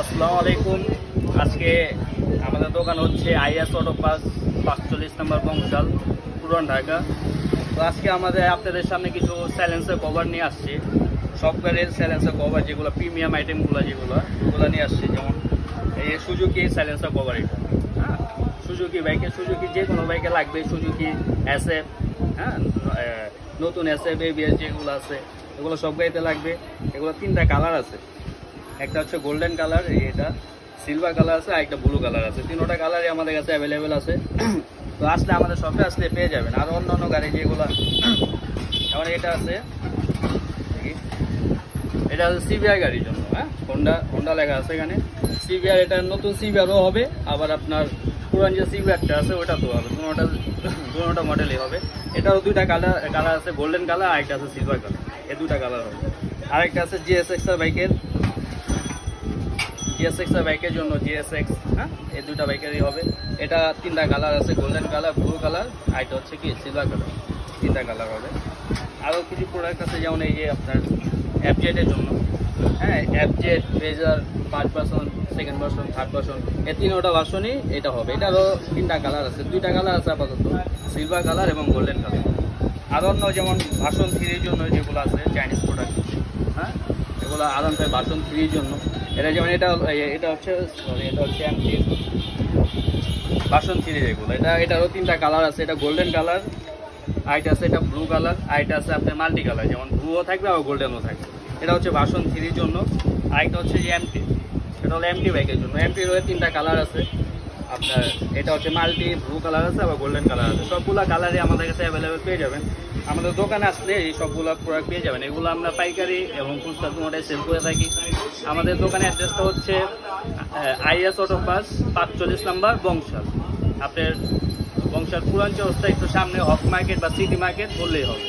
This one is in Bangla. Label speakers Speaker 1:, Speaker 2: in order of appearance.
Speaker 1: আসসালামু আলাইকুম। আজকে আমাদের দোকান হচ্ছে আইএস অটো পাস পাঁচচল্লিশ নম্বর বংশাল, পুরান ঢাকা। তো আজকে আমাদের আপনাদের সামনে কিছু স্যালেন্সের কভার নিয়ে আসছি। সফটওয়্যারের স্যালেন্সের কভার যেগুলো, প্রিমিয়াম আইটেমগুলো যেগুলো, ওগুলো নিয়ে আসছি। যেমন এই সুজুকি স্যালেন্সের কভার এটা। হ্যাঁ সুজুকি বাইকে সুজুকি যে কোনো বাইকে লাগবে, সুজুকি এসএফ হ্যাঁ নতুন এসএফ এবিএস যেগুলো আছে, এগুলো সব গাড়িতে লাগবে। এগুলো তিনটা কালার আছে। একটা হচ্ছে গোল্ডেন কালার এটা সিলভার কালার আছে, আর একটা ব্লু কালার আছে। তিনোটা কালারই আমাদের কাছে অ্যাভেলেবেল আছে। তো আসলে আমাদের শপে আসলে পেয়ে যাবেন। আর অন্য অন্য গাড়ি যেগুলো, যেমন এটা আছে এটা হচ্ছে সিবিআই গাড়ির জন্য হ্যাঁ? হোন্ডা হোন্ডা লেখা আছে এখানে। সিবিআর এটা নতুন সিবিআরও হবে। আবার আপনার পুরান যে সিবিআরটা আছে, ওটা তো হবে। দুটা দুটা মডেলই হবে। এটারও দুইটা কালার কালার আছে গোল্ডেন কালার আর একটা আছে সিলভার কালার এই দুটা কালার হবে। আরেকটা আছে জিএসএক্স এর বাইকের। জিএসএক্স বাইকের জন্য জিএসএক্স হ্যাঁ? এই দুটা বাইকেরই হবে। এটা তিনটা কালার আছে গোল্ডেন কালার ব্লু কালার আর এটা হচ্ছে কি সিলভার কালার তিনটা কালার হবে। আরও কিছু প্রোডাক্ট আছে, যেমন এই যে আপনার অ্যাপজেটের জন্য। হ্যাঁ অ্যাপজেট রেজার পাঁচ percent second version third version এই তিনটা ভার্সনই এটা হবে। এটারও তিনটা কালার আছে। দুইটা কালার আছে আপাতত সিলভার কালার এবং গোল্ডেন কালার আর অন্য যেমন ভার্সন থ্রির জন্য যেগুলো আছে চাইনিজ প্রোডাক্ট হ্যাঁ? এগুলো পায় ভার্সন থ্রির জন্য। এটা যেমন এটা এটা হচ্ছে এটা হচ্ছে বাসন থ্রি যেগুলো, এটা, এটারও তিনটা কালার আছে, এটা গোল্ডেন কালার আইটা আছে এটা ব্লু কালার আইটা আছে আপনার মাল্টি কালার যেমন ব্লুও থাকবে আর গোল্ডেনও থাকবে। এটা হচ্ছে বাসন থ্রির জন্য আরেকটা হচ্ছে যে এমটি এটা হলো এমটি বাইকের জন্য। এমটির তিনটা কালার আছে। আপনার, এটা হচ্ছে মাল্টি ব্লু কালার আছে, আবার গোল্ডেন কালার আছে। সবগুলো কালারই আমাদের কাছে অ্যাভেলেবেল পেয়ে যাবেন। আমাদের দোকানে আসলে এই সবগুলো প্রোডাক্ট পেয়ে যাবেন। এগুলো আমরা পাইকারি এবং খুচরা দুটাই সেল করে থাকি। আমাদের দোকানের অ্যাড্রেসটা হচ্ছে আইএস অটো পাস পাঁচচল্লিশ নাম্বার বংশাল। আপনার বংশাল পুরান চৌস্তা একটু সামনে, হক মার্কেট বা সিটি মার্কেট বললেই হবে।